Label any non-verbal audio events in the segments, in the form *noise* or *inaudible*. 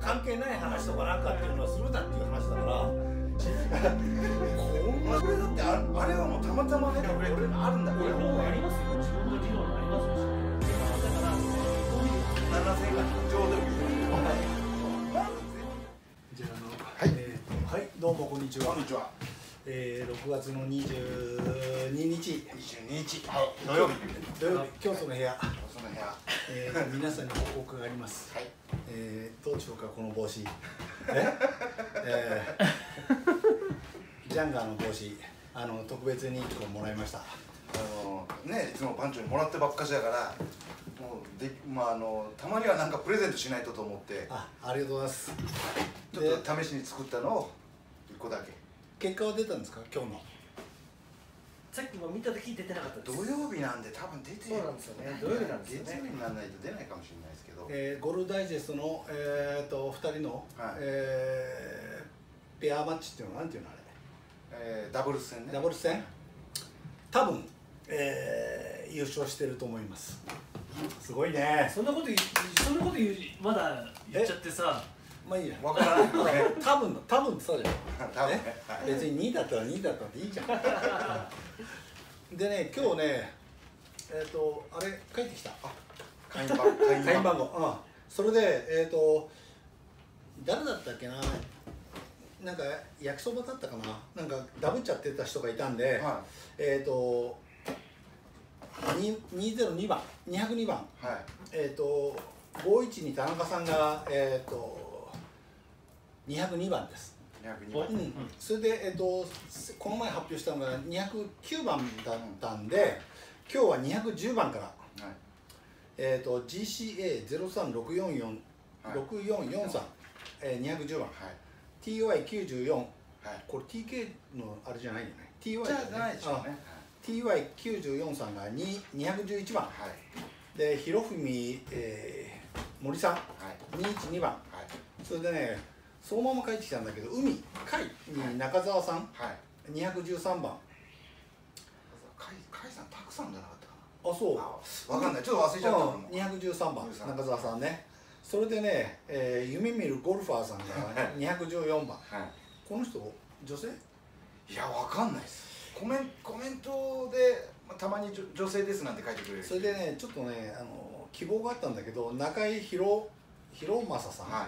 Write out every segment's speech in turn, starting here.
関係ない話とかなんかっていうのはするなっていう話だから。こんなこれだってああれはもうたまたまねこれあるんだからもうやりますよ自分の理論ありますよだから7000円がちょうど。いい。じゃああのはい。えーとはいどうもこんにちは。こんにちは。えー、6月の22日22日、土曜日。土曜日京都の部屋、その部屋。はえー、皆さんに報告がありますい。えー、どうでしょうかこの帽子 *laughs* ええー、ジャンガーの帽子あの特別に1個もらいましたあのね、いつもパンチョにもらってばっかしだから。もうで、まあ、あの、たまにはなんかプレゼントしないとと思って。あありがとうございますちょっと試しに作ったのを。一個だけ。結果は出たんですか？今日の。さっきも見た時出てなかったです。土曜日なんで、多分出て。そうなんですよね。土曜日なんですよね。月曜日にならないと出ないかもしれないですけど。えー、ゴルフダイジェストの、えー、と2人の、はい。えーペアマッチっていうのはなんていうのあれ？えー、ダブルス戦ね。ダブルス戦？多分、えー優勝してると思います。すごいね。そんなことそんなこと言うまだ言っちゃってさまあいいや。わからない。多分の多分ってそうじゃん。多分ね。別に2位だったら2位だったっていいじゃん。でね今日ねえっ、とあれ帰ってきた。会員番。*laughs* 会員会員番号。うん。それでえっ、と誰だったっけな。なんか焼きそばだったかな。なんかダブっちゃってた人がいたんで、はえっ、とに202番。202番。い。はい。えっ、と512田中さんがえっ、と202番です202番。うん、それで、えっと、この前発表したのが209番だったんで、今日は210番から、はい。えっと、GCA03644、6443、えー、210番、はい。TY94、はい。これ TK のあれじゃないよね、TY じゃあ、ないでしょうね。TY94 さんが2 211番、はい。で、ひろふみ、えー、森さん、はい。212番、はい。それでね、そのまま帰ってきたんだけど、海、海に中澤さん、はい。213番。カイカイさんたくさんじゃなかったかあそうな。わかんない。ちょっと忘れちゃったのも。213番213中澤さんねそれでね、えー夢見るゴルファーさんが214番はこの人女性？い。いやわかんないです。コメンコメントでまあたまに女女性ですなんて書いてくれる。それでねちょっとねあの希望があったんだけど中井宏宏正さん、は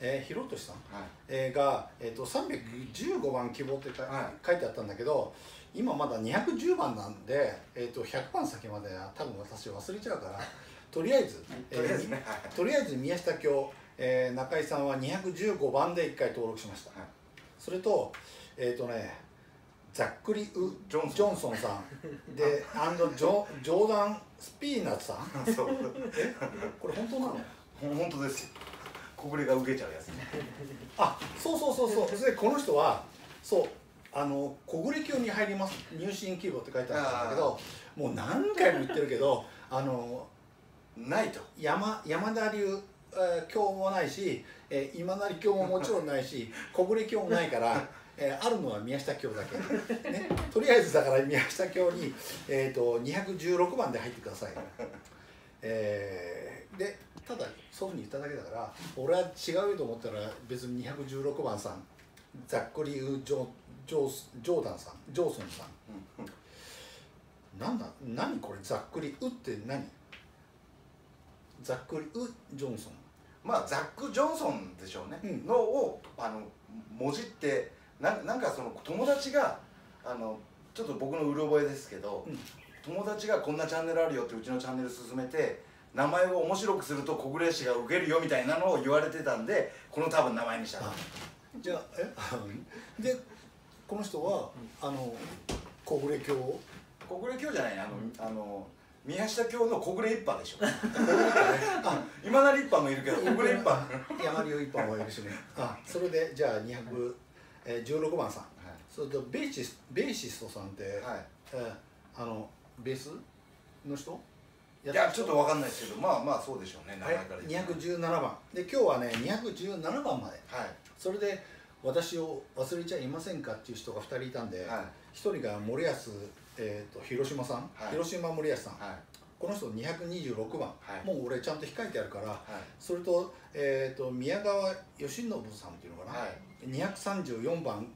えー、広俊さん、いはい。えーが、えー、と315番希望って書い,、は書いてあったんだけど今まだ210番なんで、えー、と100番先までは多分私忘れちゃうから *laughs* とりあえずとりあえとりあえず宮下京、えー中井さんは215番で1回登録しました、はい。それとえっ、とねざっくりウジョンソンソンさん。*laughs* でアンドジョジョーダン・スピーナッツさん。*laughs* これ本当なの？本当ですよ。小暮が受けちゃうやつね。あそうそうそうそうそれでこの人はそうあの小暮教に入ります入信希望って書いてあったんだけどもう何回も言ってるけどあのないと。山山田流えー教もないし、えー今成教ももちろんないし小暮教もないから、*laughs* えーあるのは宮下教だけ、ね、とりあえずだから宮下教に、えー、と216番で入ってください、えーでただそういうふうに言っただけだから俺は違うよと思ったら別に216番さんざっくりウジョジョージョーダンさんジョーソンさん。なんだ何これざっくりウって何？ざっくりウジョンソン。まあザック・ジョンソンでしょうね、うん。のをあのもじってななんかその友達があのちょっと僕のうる覚えですけど、うん。友達がこんなチャンネルあるよってうちのチャンネル勧めて名前を面白くすると小暮氏が受けるよみたいなのを言われてたんでこの多分名前にした。あ。じゃあえ？*laughs* でこの人は、あの小暮教を小暮教じゃないあの、あの宮下教の小暮一派でしょ。*laughs* あ今成一派もいるけど小暮一派。山流一般はいるしね。あ。それでじゃあ216、えー16番さん。それとベーシスベーシストさんって、はい。えーあのベースの人？いやちょっとわかんないですけどまあまあそうでしょうね名はい。前から言って217番。で今日はね217番まで。はい。それで私を忘れちゃいませんかっていう人が2人いたんで、はい。1人が森保、えー、と広島さん、はい。広島森保さん、はい。この人226番、はい。もう俺ちゃんと控えてあるからはい。それと,、えー、と宮川義信さんっていうのかな、はい。234番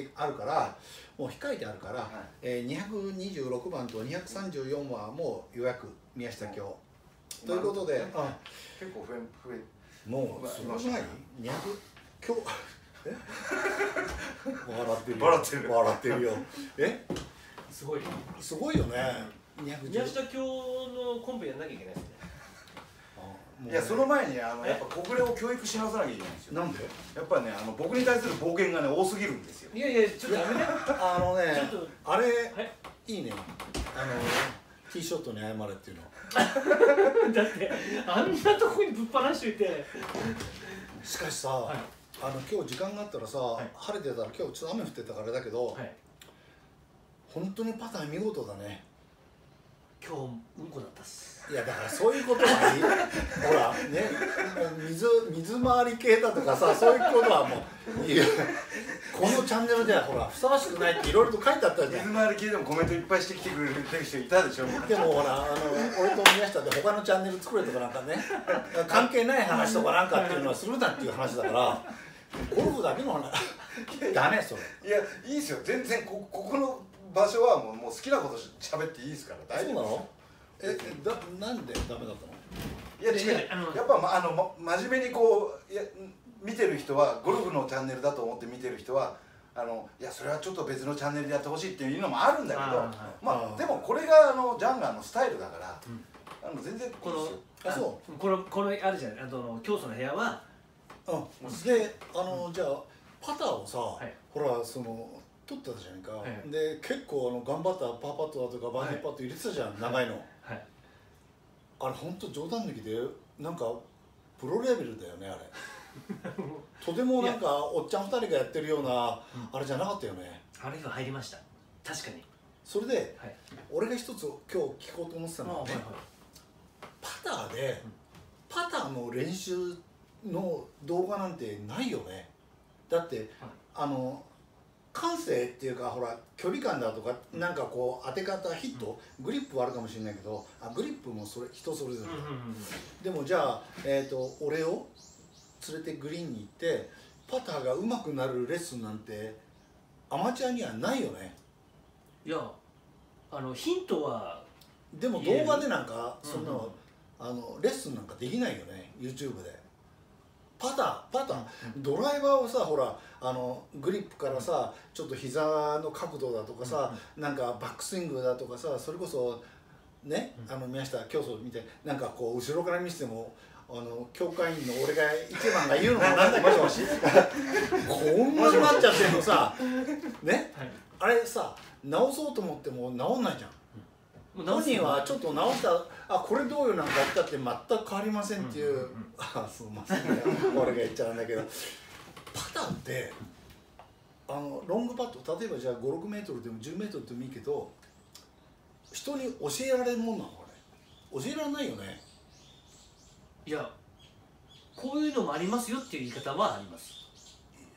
ってあるからもう控えてあるから、はい。えー、226番と234番はもう予約宮下京。ということで、あ結構増え増え。もうすごくない200今日え？*laughs* 笑ってるよ。笑ってる。笑ってるよ。え？すごい。すごいよね。210宮下教のコンペやんなきゃいけないですねいやその前にあのえやっぱ小暮を教育し直さなきゃいけないんですよ。なんで？やっぱりねあの僕に対する暴言がね多すぎるんですよ。いやいやちょっとやめて。あのねあれはい。いいね。あのティーショットに謝れっていうの。*laughs* だってあんなとこにぶっ放しといて。しかしさ、はい。あの今日時間があったらさ、い。晴れてたら今日ちょっと雨降ってたからあれだけど、はい。本当にパターン見事だね今日うんこだったっす。いやだからそういうことはいいほらね水水回り系だとかさそういうことはもういい。よこのチャンネルではほらふさわしくないっていろいろと書いてあったじゃん。水回り系でもコメントいっぱいしてきてくれる人いたでしょでもほらあの俺と宮下で他のチャンネル作れとかなんかね関係ない話とかなんかっていうのはするなっていう話だからゴルフだけの話。ダメそれ。いやいいですよ。全然こここの場所はもうもう好きなことし喋っていいですから大丈夫そうなの？えだなんでダメだったの？いや違う。いやいやあのやっぱ、ま、あの、ま、真面目にこういや見てる人はゴルフのチャンネルだと思って見てる人はあのいやそれはちょっと別のチャンネルでやってほしいっていうのもあるんだけどあー。はいまあでもこれがあのジャンガーのスタイルだから、あの全然いいですこのよあそう。このこのあるじゃない？あと教祖の部屋は？うん。であのじゃあパターをさ、い。ほらその取ったじゃないか、はいで結構あの頑張ったパーパットだとかバーディーパット入れてたじゃん、長いの。はい。あれ本当冗談抜きでなんかプロレベルだよねあれ。*laughs* とてもなんかおっちゃん二人がやってるようなあれじゃなかったよね。あれが入りました。確かに。それではい。俺が一つ今日聞こうと思ってたのはね、パターでパターの練習の動画なんてないよね。だって、あの感性っていうかほら距離感だとかなんかこう当て方ヒット、グリップはあるかもしれないけどあグリップもそれ人それぞれ、うんうんうん。でもじゃあ、えー、と俺を連れてグリーンに行ってパターが上手くなるレッスンなんてアマチュアにはないよね。いやあのヒントはでも動画でなんかそんなの、うん。うんあのレッスンなんかできないよね YouTube でパターパター、ドライバーをさほらあのグリップからさちょっと膝の角度だとかさ、なんかバックスイングだとかさそれこそね、あの宮下教祖みたいなんかこう後ろから見せてもあの教会員の俺が一番が言うのもなんだけ？どこんなになっちゃってんのさね？はい。あれさ直そうと思っても直んないじゃん本人はちょっと直したあこれどういうなんかやったって全く変わりませんっていう,、うんうんうんあすみませんね。俺が言っちゃうんだけど。パターってあのロングパット例えばじゃあ56メートルでも10メートルでもいいけど人に教えられるもんなのこれ教えられないよね。いやこういうのもありますよっていう言い方はあります。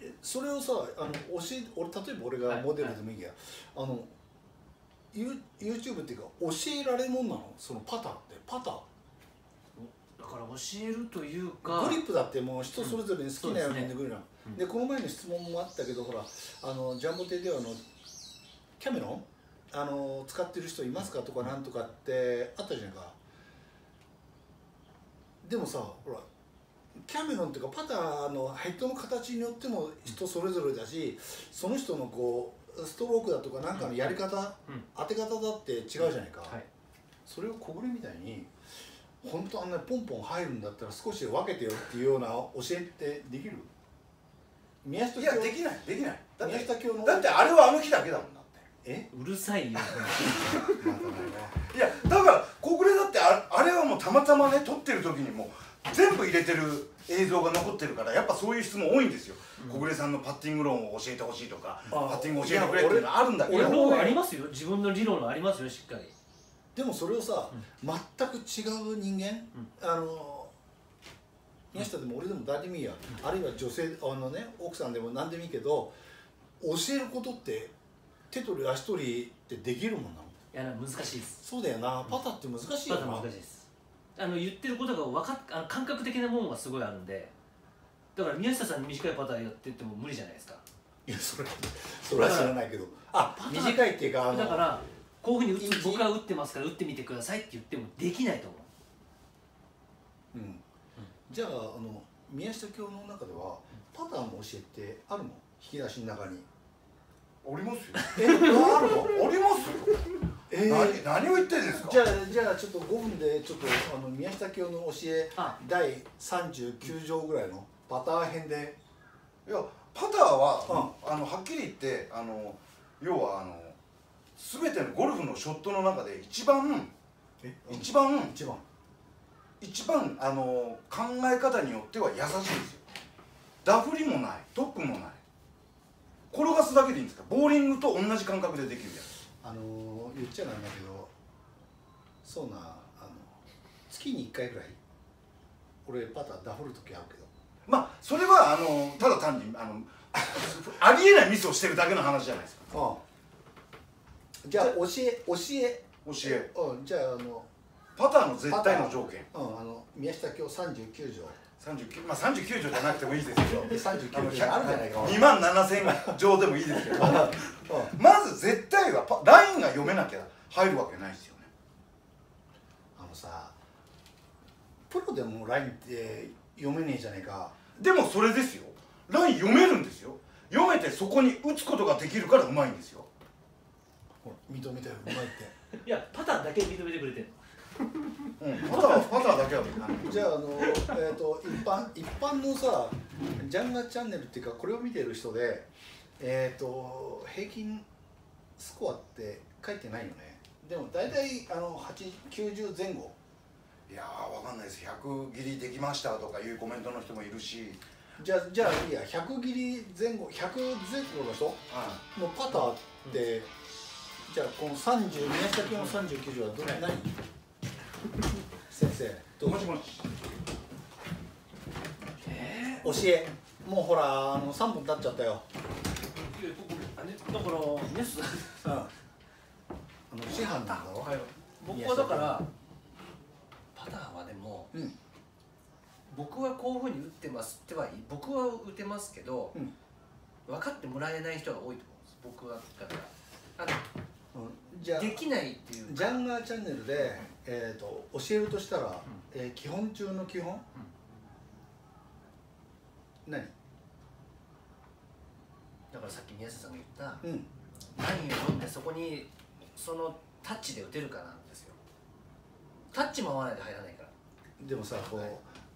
えそれをさあの教え俺例えば俺がモデルでもいいや、あの YouTube っていうか教えられるもんなの？そのパターって。パター。だから教えるというかグリップだってもう人それぞれに好きなようにうんできるな、うん。でこの前の質問もあったけどほらあのジャンボテではあのキャメロン？あの使ってる人いますかとかなんとかってあったじゃないか。でもさほらキャメロンっていうかパターのヘッドの形によっても人それぞれだしその人のこうストロークだとかなんかのやり方、うん。当て方だって違うじゃないか、はい。それを小暮みたいに本当あんなポンポン入るんだったら少し分けてよっていうような教えってできる？宮下いやできない。できない。だって宮下教のだってあれはあの日だけだもんだって。え？うるさいよ。*laughs* いいやだから小暮だってああれはもうたまたまね撮ってる時にもう全部入れてる映像が残ってるからやっぱそういう質問多いんですよ、小暮さんのパッティング論を教えてほしいとかあパッティング教えてくれっていうのがあるんだけど。俺理論はありますよ。自分の理論はありますよしっかり。でもそれをさ、全く違う人間、あの宮下でも俺でも誰でもいいや、あるいは女性あのね奥さんでも何でもいいけど教えることって手取り足取りってできるもんなの？いやら難しいです。そうだよな。パターって難しいパタよなー難しいですあの言ってることが分かっあの感覚的なものがすごいあるんでだから宮下さんに短いパターやってっても無理じゃないですか。いやそれそれは知らないけど。あ短いっていうかあのだからこういうふうに打一つ僕は打ってますから打ってみてくださいって言ってもできないと思う。うん。じゃああの宮下教の中ではパターンの教えってあるの？引き出しの中に。おりますよ。えあるの？おりますよえ何何を言ってるんですか？じゃあじゃあちょっと5分でちょっとあの宮下教の教えあ。第39条ぐらいのパターン編で。いやパターは、あのはっきり言ってあの要はあの全てのゴルフのショットの中で一番え？一番一番。一番あの考え方によっては優しいんですよ。ダフりもないトップもない。転がすだけでいいんですか？ボーリングと同じ感覚でできるやつ。あの言っちゃなんだけどそうなあの月に1回ぐらい俺パターダフる時あるけど。まあそれはあのただ単にあの *laughs* ありえないミスをしてるだけの話じゃないですか。ああ。じゃあ教え教え。教え。うんじゃああのパターの絶対の条件。うんあの宮下教39条39まあ39条じゃなくてもいいですよ。*laughs* で39あの条あるじゃないか。2万7000条でもいいですけどうん。まず絶対はパラインが読めなきゃ入るわけないですよね。あのさプロでもラインって読めねえじゃねえか。でもそれですよ。ライン読めるんですよ。読めてそこに打つことができるからうまいんですよ。ほら認めたようまいって。*laughs* いやパターンだけ認めてくれてるうん。パターパターだけはあの *laughs* じゃああの、えー、と一般一般のさジャンガチャンネルっていうかこれを見てる人でえっ、と平均スコアって書いてないよね。でも大体あの8 90前後。いやーわかんないです。100切りできましたとかいうコメントの人もいるし、じゃあじゃあいいや。100切り前後100前後の人のパターって、じゃあこの30宮下君の39条はどれ何先生どうもしもし。え教えもうほらあの3分経っちゃったよ。えだから宮下さんうん。あの師範なんだろ？はい。僕はだからパターンはでもうん。僕はこういうふうに打ってますってはいい。僕は打てますけど、うん。分かってもらえない人が多いと思うんです。僕はだから。あうん。じゃできないっていうジャンガーチャンネルで、えー、と教えるとしたら、えー基本中の基本、何？だからさっき宮下さんが言ったうん。何を読んでそこにそのタッチで打てるかなんですよ。タッチも合わないと入らないから。でもさこう、はい。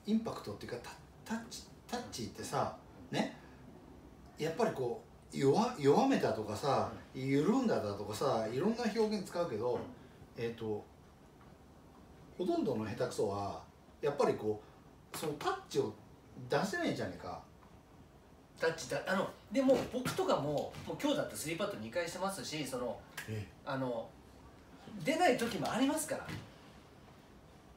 インパクトっていうかタタッチタッチってさね？やっぱりこう弱弱めたとかさ、緩んだだとかさいろんな表現使うけど、えっ、とほとんどの下手くそはやっぱりこうそのタッチを出せないじゃねえか。タッチだあのでも僕とかももう今日だってスリーパット2回してますしそのえあの出ない時もありますから。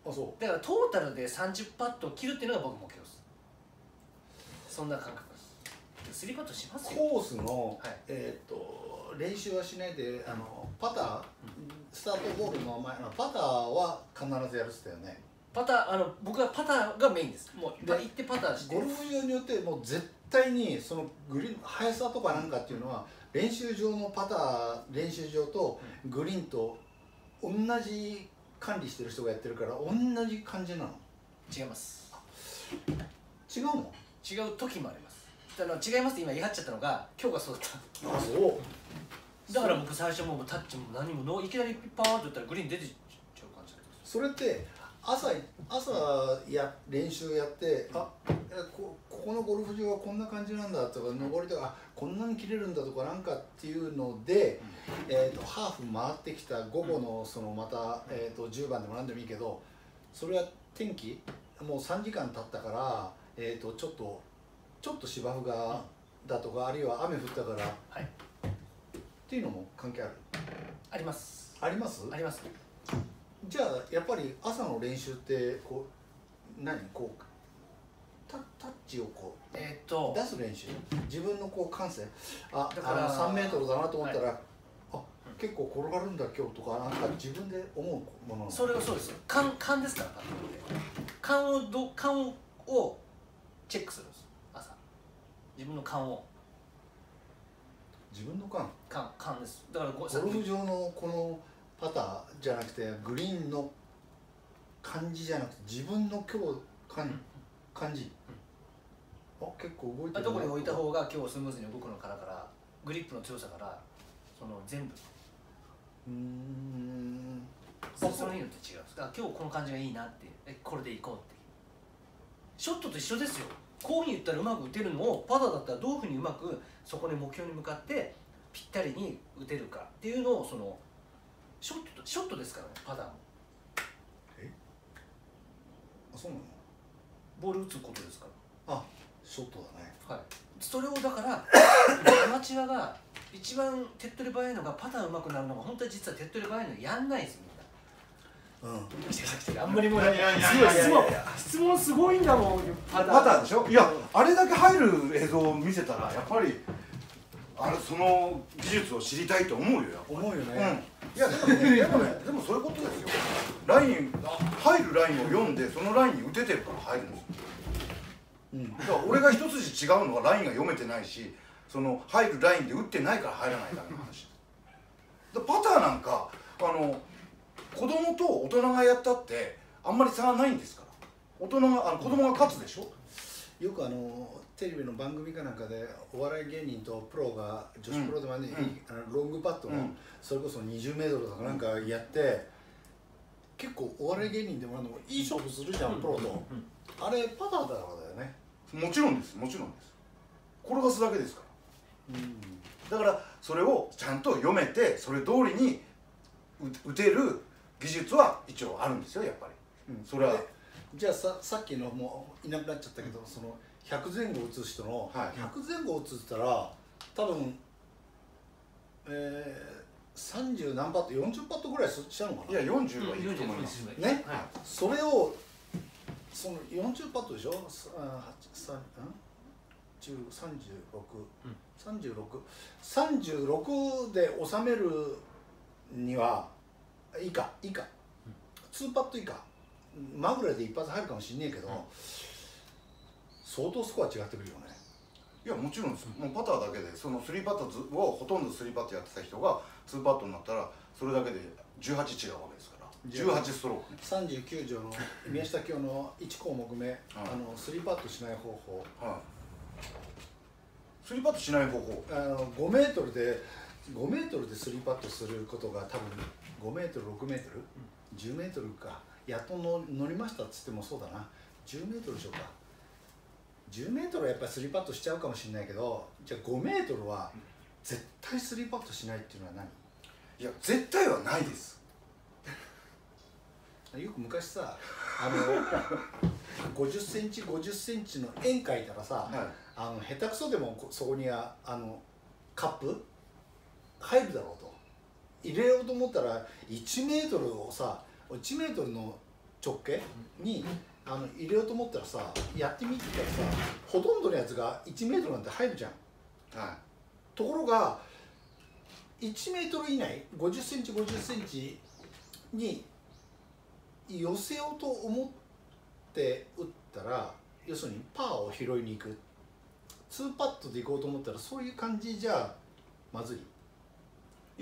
あそだからトータルで30パットを切るっていうのが僕目標です。そんな感覚です。スリーパットしますよ。コースの、はい。えー、と練習はしないであのパター、スタートボールの前のパターは必ずやるっつったよね。パターあの僕はパターがメインです。もうで行ってパターして。ゴルフ場によってもう絶対にそのグリーン速さとかなんかっていうのは練習場のパター練習場とグリーンと同じ管理してる人がやってるから同じ感じなの。違います。違うの？違う時もあります。あの違いますって今言い張っちゃったのが今日がそうだった。あそうだから僕最初もうタッチも何ものいきなりパーンと打ったらグリーン出てっちゃう感じそれって朝朝や練習やってあえこここのゴルフ場はこんな感じなんだとか上りとかあこんなに切れるんだとかなんかっていうので、えー、とハーフ回ってきた午後のそのまた、えー、と10番でも何でもいいけどそれは天気もう3時間経ったから、えー、とちょっとちょっと芝生がだとかあるいは雨降ったからはいっていうのも関係ある？あります。あります？あります。じゃあやっぱり朝の練習ってこう何？こうタタッチをこえーっとう出す練習？自分のこう感性？あだからあの3メートルだなと思ったら、あ結構転がるんだ今日とかなんか自分で思うものそれがそうです。よ勘勘ですから勘をど勘をチェックするんです。朝。自分の勘を自分の感勘勘です。だからこうゴルフ場のこのパターじゃなくてグリーンの感じじゃなくて自分の今日感感じ？あ結構動いてるどこに置いた方が今日スムーズに動くのかだからグリップの強さからその全部。うーん。そそれによって違う。んです今日この感じがいいなってえこれでいこうってショットと一緒ですよ。こういうふうに言ったらうまく打てるのをパターだったらどういうふうにうまくそこに目標に向かってぴったりに打てるかっていうのをそのショットとショットですからねパターも。あそうなの？ボール打つことですかあショットだね。らはい。それをだからアマチュアが一番手っ取り早いのがパター上手くなるのが本当は実は手っ取り早いのやんないですみんなうんあん。まりもうい質問質問すごいんだもんパパターでしょ？いやあれだけ入る映像を見せたらやっぱりあれその技術を知りたいと思うよやっぱ思うようん。ね、いやでもねでもそういうことですよ。ラインあ入るラインを読んでそのラインに打ててるから入るんですよ。うん。だから俺が一筋違うのはラインが読めてないしその入るラインで打ってないから入らないだけの話。だパターなんかあの子供と大人がやったってあんまり差はないんですから。大人があの子供が勝つでしょ、よくあのテレビの番組かなんかでお笑い芸人とプロが女子プロでもね、うん。あのロングパットの、うん。それこそ20メートルとかなんかやって、結構お笑い芸人でもあのいい勝負するじゃん、プロと、あれパターだからだよね。もちろんです。もちろんです。転がすだけですから。うん。だからそれをちゃんと読めてそれ通りに打打てる技術は一応あるんですよやっぱり。うん。それは。でじゃあささっきのもういなくなっちゃったけど、その100前後打つ人の、はい。100前後打つったら多分えー、30何パット40パットぐらいしちゃうのかな？いや40はいくと思います、ね、はい。それをその40パットでしょ？さあ8 3ん。10 36、36 36で収めるには以下以下、2パット以下まぐれで一発入るかもしんねえけど、相当スコア違ってくるよね。いやもちろんです。もうパターだけでその3パットずをほとんど3パットやってた人が2パットになったらそれだけで18違うわけですから。18ストロークね。39条の *laughs* 宮下教の1項目目、あの3パットしない方法。はい。3パットしない方法。あの5メートルで5メートルで3パットすることが多分5メートル6メートル、10メートルか。やっとの乗りましたっつってもそうだな。10メートルでしょうか。10メートルはやっぱり3パットしちゃうかもしれないけどじゃあ5メートルは絶対3パットしないっていうのはいや絶対はないです。何よく昔さあの *laughs* 50センチ50センチの円描いたらさ、はい。あの下手くそでもこそこにはあのカップ？入るだろうと入れようと思ったら1メートルをさ1メートルの直径にあの入れようと思ったらさやってみてたらさほとんどのやつが1メートルなんて入るじゃん。はところが1メートル以内50センチ50センチに寄せようと思って打ったら要するにパーを拾いに行く。2パットで行こうと思ったらそういう感じじゃまずい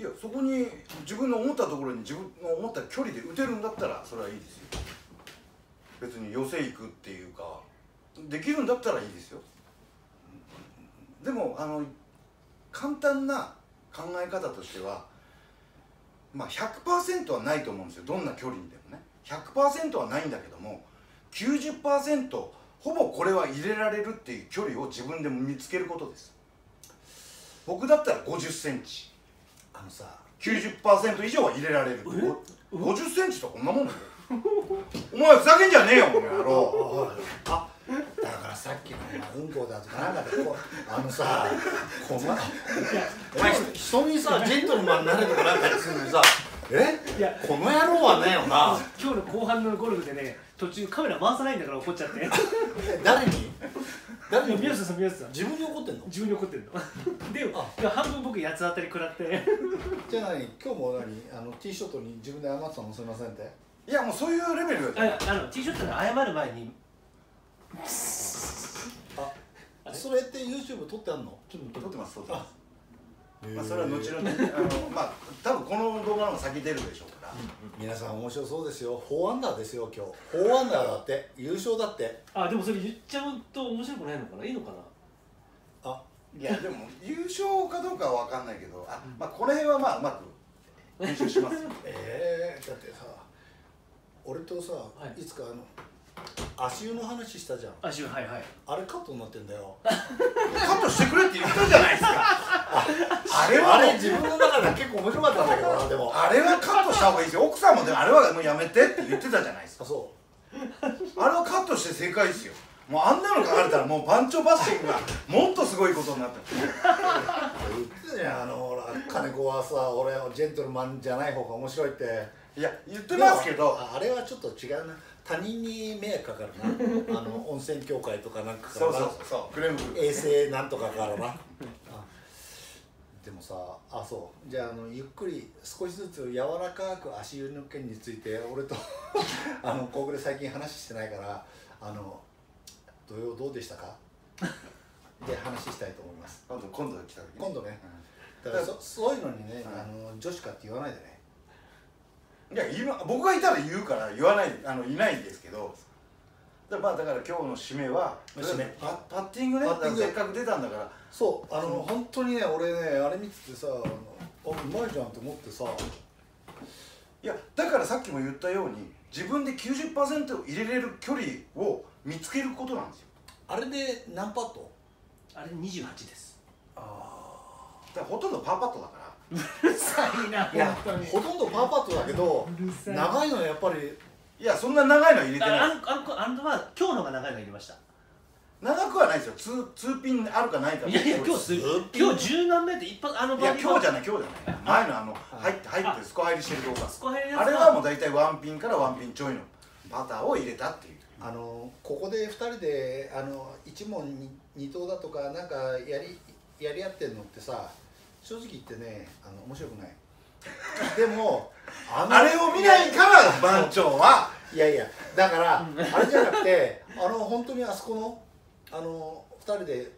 いやそこに自分の思ったところに自分の思った距離で打てるんだったらそれはいいですよ。別に寄せ行くっていうかできるんだったらいいですよ。でもあの簡単な考え方としてはまあ100%はないと思うんですよ。どんな距離にでもね。100%はないんだけども90%ほぼこれは入れられるっていう距離を自分で見つけることです。僕だったら5 0センチ。あのさ90%以上は入れられる5 0センチとこんなもんだよ。お前ふざけんじゃねえよこの野郎。あだからさっきのまあうんこだとかなんかでこうあのさこのお前人にさジェントルマンになれとかなんかするのにさえ？いや。この野郎はねえよな。今日の後半のゴルフでね途中カメラ回さないんだから怒っちゃって。*laughs* 誰に？誰に宮下さん宮下さん。自分に怒ってんの？自分に怒ってるの。*laughs* で半分僕八つ当たり食らって。じゃあ何？今日も何？あのティーショットに自分で謝ってたのすみませんって？いやもうそういうレベルああの T ショットに謝る前にあそれって YouTube 撮ってあんの？ちょっと撮ってます撮ってますままあそれは後々ねあのまあ多分この動画の先出るでしょうから。皆さん面白そうですよ。4アンダーですよ今日。4アンダーだって。優勝だって。あでもそれ言っちゃうと面白くないのかな？いいのかな？あ。いやでも優勝かどうかは分かんないけどあまあこの辺はまあうまく練習しますよ。*laughs* ええだってさ俺とさ、はい。い、つかあの足湯の話したじゃん。あしゅはいはい。あれカットになってんだよ。*laughs* カットしてくれって言ったじゃないですか *laughs* あれはあれ自分の中では結構面白かったんだけどなでもあれはカットした方がいいですよ。奥さんもでもあれはもうやめてって言ってたじゃないですか。あそあれはカットして正解ですよ。もうあんなの書かれたらもう番長バッシングがもっとすごいことになってるう言ってたじゃんあのほら金子はさ俺はジェントルマンじゃない方が面白いって。いや言ってますけど。ああれはちょっと違うな。他人に迷惑かかるな。*laughs* あの温泉協会とかなんかからな。そうそうそう。クレーム衛生なんとかからな。あでもさあそう。じゃああのゆっくり少しずつ柔らかく足湯の件について俺と *laughs* あの小暮最近話してないからあの土曜どうでしたか？で話したいと思います。今度今度来た時ね今度ね。うだからそそういうのにね、うん。あの女子かって言わないでね。んいや僕がいたら言うから言わないあのいないんですけどだまあだから今日の締めは締め。パパッティングね。パッティング。せっかく出たんだから。そうあのそう本当にね俺ねあれ見ててさあのあうまいじゃんって思ってさ。いやだからさっきも言ったように自分で90%入れれる距離を見つけることなんですよ。あれで何パット？あれ28です。だからほとんどパーパットだから。うるさいないや本当に。ほとんどパーパットだけど長いのはやっぱりいやそんな長いのは入れてあない。あんあんこあんは今日のが長いの入れました。長くはないですよ。ツーツーピンあるかないかいやいや今日今日十何メートル一発あのいや今日じゃんない今日じゃない。前のあの入って入ってスコ入りしてる動画。あれはもう大体ワンピンからワンピンちょいのパターを入れたっていう。あのここで2人であの一問に二答だとかなんかやりやり合ってんのってさ正直言ってねあの面白くないでもあのあれを見ないから番長は。いやいやだからあれじゃなくてあの本当にあそこのあの2人で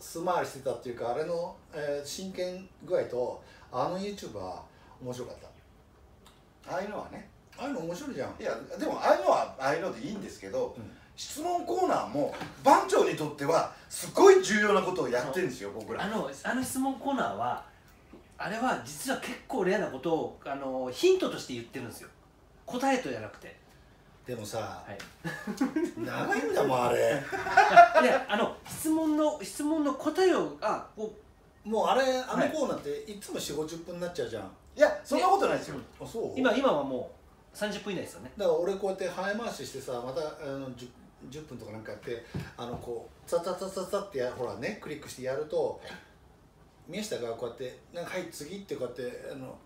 素回りしてたっていうかあれの、えー真剣具合とあの YouTube は面白かった。ああいうのはね。ああいうの面白いじゃん。いやでもああいうのはああいうのでいいんですけど、うん。質問コーナーも番長にとってはすごい重要なことをやってるんですよ僕ら。あのあの質問コーナーはあれは実は結構レアなことをあのヒントとして言ってるんですよ。答えとじゃなくて、でもさはい、*laughs* 長いんだもんあれ。*laughs* いやあの質問の質問の答えをあこもうあれあはい。のコーナーっていつも4 5 0分になっちゃうじゃん。いやそんなことないですよ、あそう？う今今はもう30分以内ですよね。だから俺こうやって早回ししてさまたあの 10, 10分とかなんかやってあのこうツァツァツァツァツァってやほらねクリックしてやると宮下がこうやって「なんかはい次」ってこうやってあの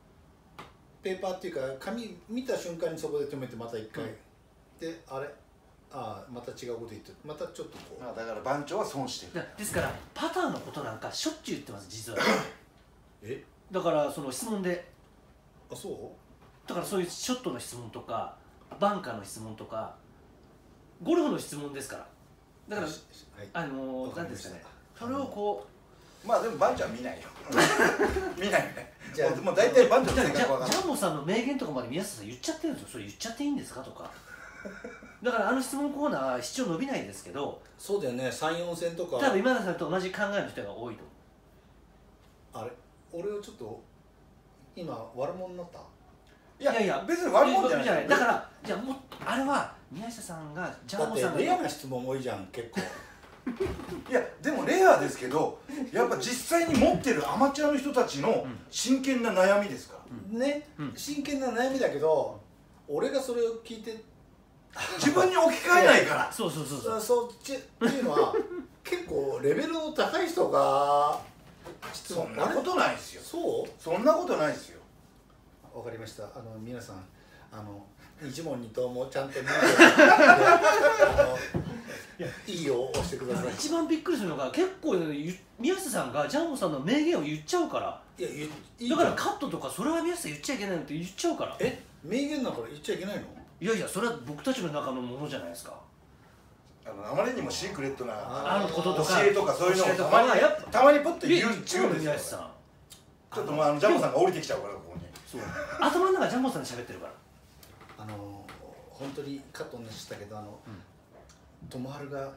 ペーパーっていうか紙見た瞬間にそこで止めてまた一回、うん。であれああまた違うこと言ってる。またちょっとこう。まあ、だから番長は損してる。だですからパターンのことなんかしょっちゅう言ってます実は。*coughs* え？だからその質問で。あそう？だからそういうショットの質問とかバンカーの質問とかゴルフの質問ですから。だからはい。あのー、わかりました。なんですかね。それをこまあでも番長は見ないよ。*laughs* 見ないよね。じゃあもう大体番長うのじゃあじゃあ性格わかんない。ジャンボさんの名言とかまで宮下さん言っちゃってるんですよ。それ言っちゃっていいんですかとかだからあの質問コーナーは視聴伸びないですけど。そうだよね。34戦とか。多分今田さんと同じ考えの人が多いと思あれ？俺をちょっと今悪者になった？いやいやいや。別に悪いもんじゃない。だからじゃあもうあれは宮下さんがジャだンボさんがってレアな質問多いじゃん結構いやでもレアですけどやっぱ実際に持ってるアマチュアの人たちのん。真剣な悩みですから、ね、うん。真剣な悩みだけど俺がそれを聞いて。自分に置き換えないから。そうそうそうそう。そそっちっていうのは結構レベルの高い人が。質そんなことないですよ。そう？そんなことないですよ。わかりました。あの皆さんあの一問二答もちゃんと見てあのいいよ押してください。一番びっくりするのが結構ねゆ宮下さんがジャンボさんの名言を言っちゃうから。いやだからカットとかそれは宮下さん言っちゃいけないのって言っちゃうから。え名言だから言っちゃいけないの？いやいやそれは僕たちの中のものじゃないですか。あのあまりにもシークレットなあることとか教えとかそういうのをたまにたまにポッと言っちゃうんですよ。宮下さん。ちょっともうあのジャンボさんが降りてきちゃうからここに。そう。頭の中ジャンボさんで喋ってるからあの本当にカットにしたけどあの友春が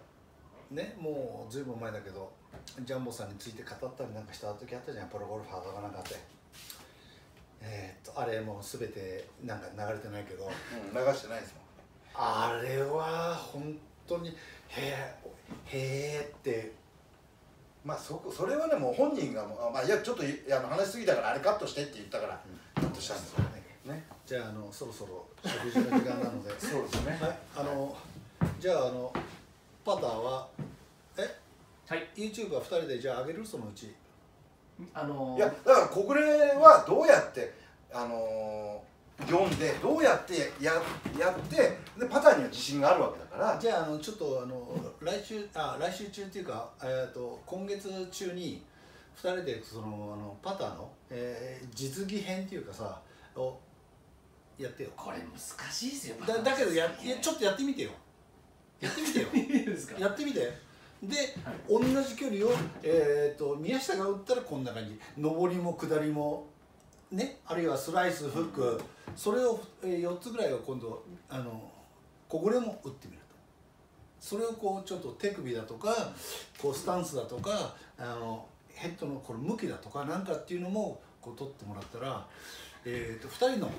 ねもうずいぶん前だけどジャンボさんについて語ったりなんかした時あったじゃんプロゴルファーとかなんかあって。えーっとあれもう全てなんか流れてないけど。うん流してないですもん。あれは本当にへえへえって。まあそこそれはねもう本人がもうあまあいやちょっといあの話しすぎたからあれカットしてって言ったからカットしたんですよ。ねじゃああのそろそろ食事の時間なので。*laughs* そうですね。はい。あのじゃああのパターはえ？はい。YouTube は2人でじゃあ上げる？そのうち。あのーいやだから小暮はどうやってあのー読んでどうやってややってでパターンには自信があるわけだから。じゃああのちょっとあの来週あ来週中っていうか、えー、と今月中に2人でそのあのパターの、えー実技編っていうかさをやってよ。これ難しいですよ。だだけどやちょっとやってみてよ。やってみてよ。やってみて。で、同じ距離を、えー、と宮下が打ったらこんな感じ。上りも下りもねあるいはスライスフック。それを、えー、4つぐらいを今度あの小暮も打ってみると。それをこうちょっと手首だとかこうスタンスだとかあのヘッドのこれ向きだとかなんかっていうのもこう取ってもらったら、えー、と2人の、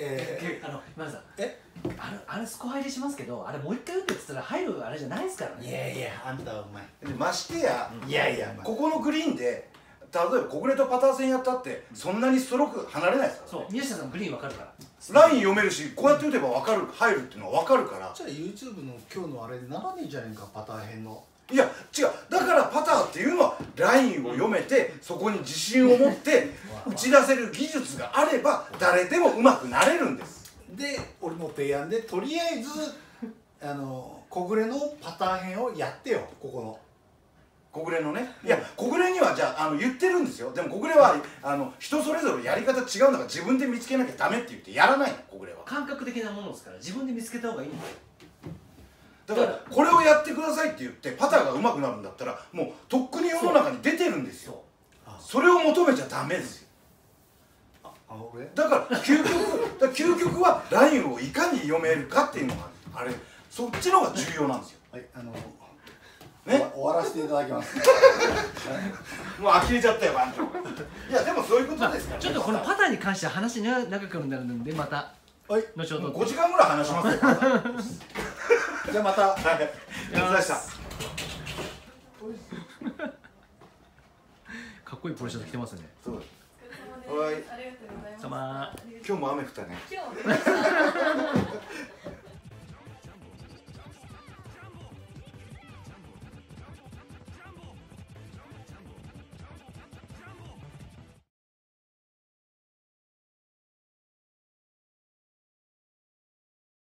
え *laughs* あの今田さん。ーえ？あれあれスコア入りしますけどあれもう一回打ってっつったら入るあれじゃないですからね。いやいやあんたはうまいでましてやいやいやここのグリーンで例えば小暮とパター戦やったってそんなにストローク離れないですから。そう。宮下さんグリーンわかるから。ライン読めるしこうやって打てば分かる入るっていうのは分かるから。じゃあ YouTube の今日のあれにならねえじゃねえかパター編のいや違う。だからパターっていうのはラインを読めてそこに自信を持って打ち出せる技術があれば誰でも上手くなれるんです。で俺の提案でとりあえずあの小暮のパター編をやってよここの。小暮のね。いや小暮にはじゃああの言ってるんですよ。でも小暮はあの人それぞれやり方違うんだから自分で見つけなきゃダメって言ってやらないの小暮は。感覚的なものですから自分で見つけた方がいいんですよだからこれをやってくださいって言ってパターが上手くなるんだったらもうとっくに世の中に出てるんですよ。そそれを求めちゃダメですよ。ああ俺？だから究極だ究極はラインをいかに読めるかっていうのがあれそっちの方が重要なんですよ。はいあのね？終わらせていただきます。*laughs* もう呆れちゃったよ番長がいやでもそういうことですから、ちょっとこのパターに関しては話が長くなるのでまた。はい。後ほど。5時間ぐらい話しますよ *laughs* じゃあまた。はいありがとうございまし。た *laughs* かっこいいポロシャツ着てますね。そう。だお疲れ様。です。ありがとうございます。今日も雨降ったね。今日も